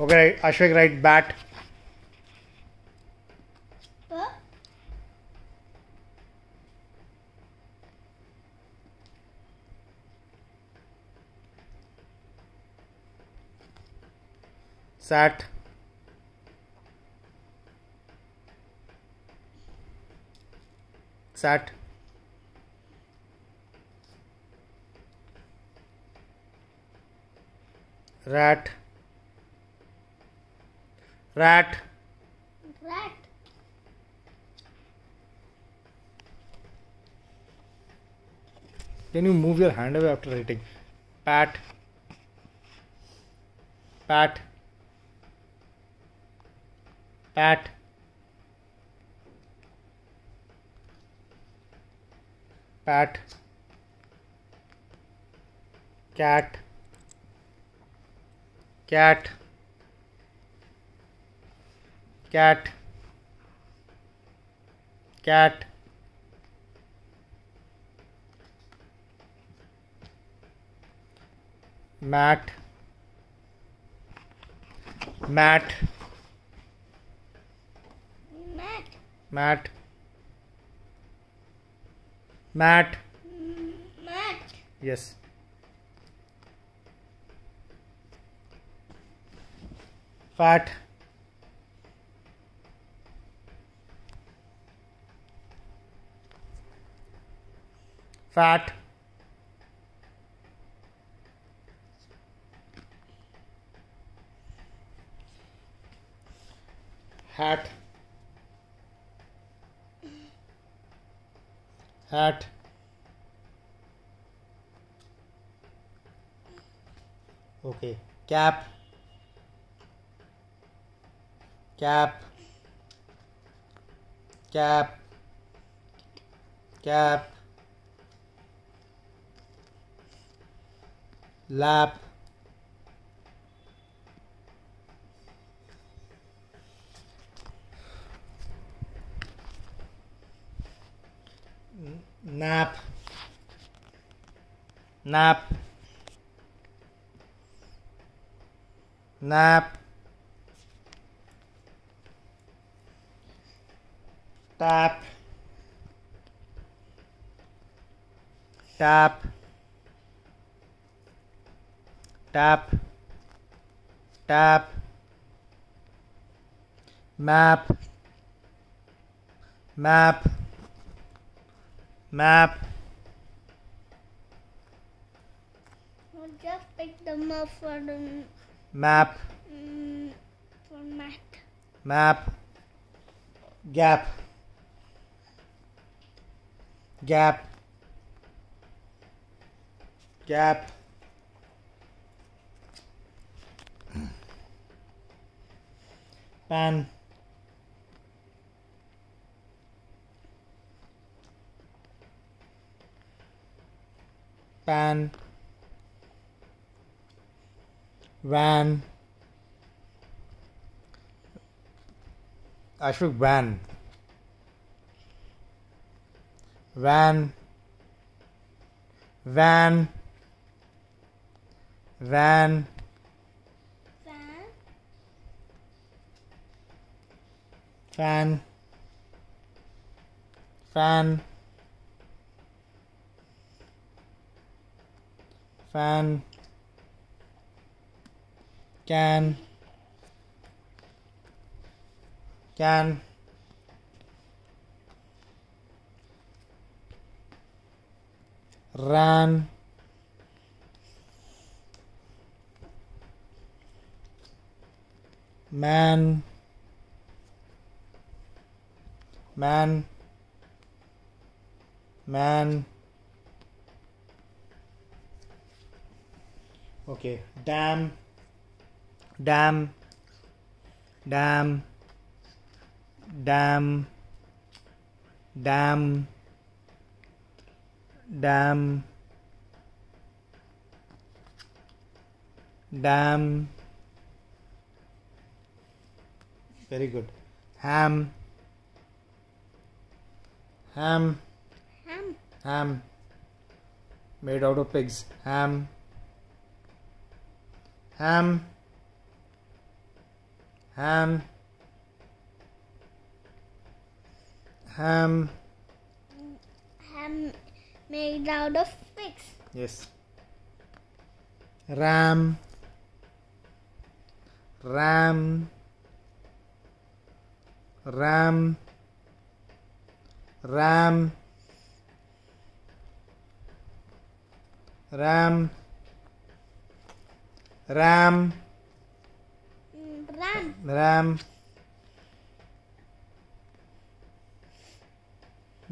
Okay, Ashwik, write bat. Sat. Sat. Rat. Rat. rat. Can you move your hand away after writing? Pat. Pat. Pat. Pat. Cat. Cat. Cat. Cat. Mat. Mat. Mat. Mat. Mat. Mat. Yes. Fat. Fat. Hat. Hat. Okay. Cap. Cap. Cap. Cap. Lap. Nap. Nap. Nap. Tap. Tap. Tap. Tap. Map. Map. Map. I just pick them up for the Map. mm, for. Map. Gap. Gap. Gap. Um, Pan. Pan. Van. Ashwik van. Van. Van. Van. Fan. Fan. Fan. Can. Can. Ran. Man. Man. Man. Okay. Dam. Dam. Dam. Dam. Dam. Dam. Very good. Ham. Ham. Ham. Ham. Made out of pigs. Ham. Ham. ham ham Ham made out of pigs. yes ram ram ram ram. Ram. Ram. Ram. ram.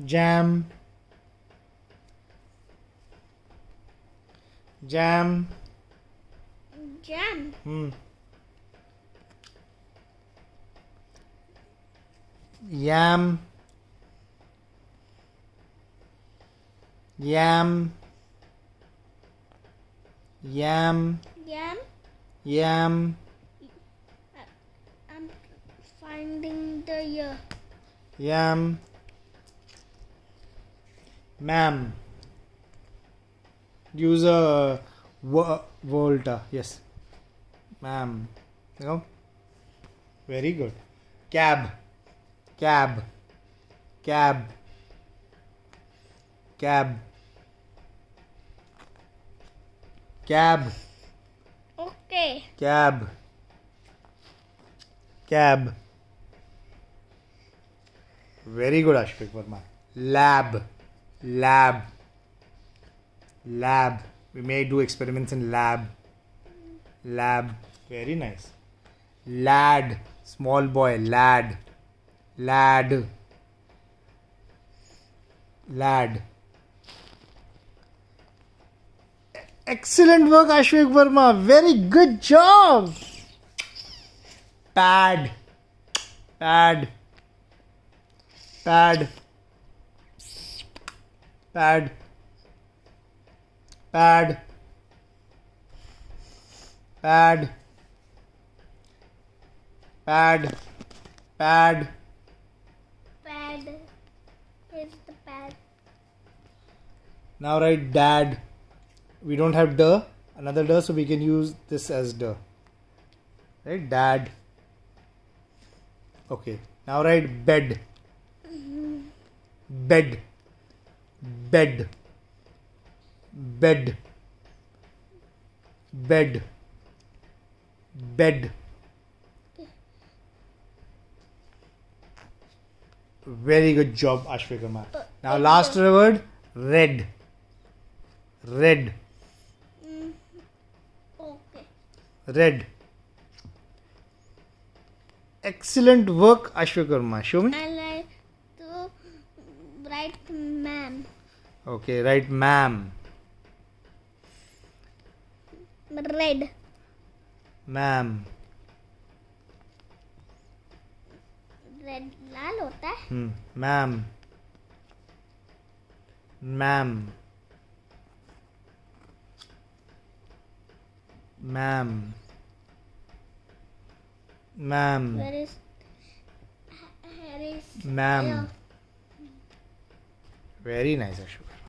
Jam. Jam. Jam. hmm. yam yam yam Yam. yam I'm finding the year. Yam. Ma'am. Use a wo- volta. Yes. Ma'am. You know? Very good. Cab. Cab. Cab. Cab. Cab. Okay. Cab. Cab. Very good, Ashwik Verma. Lab. Lab. Lab. We may do experiments in lab. Lab. Very nice. Lad. Small boy. Lad. Lad. Lad. Excellent work, Ashwik Verma. Very good job. Pad. Pad. Pad. Pad. Pad. Pad. Pad. Pad. Pad. Here's the pad. Now write dad. We don't have the another the, so we can use this as the. Right? Dad. Okay. Now write bed. Bed. Bed. Bed. Bed. Bed. Very good job, Ashwik Kumar. Now last word red. Red. Red excellent work Ashwakarma show me right ma'am okay right ma'am red ma'am red लाल होता है ma'am ma'am. Ma'am. Ma'am. Ma'am. Very nice, Ashok.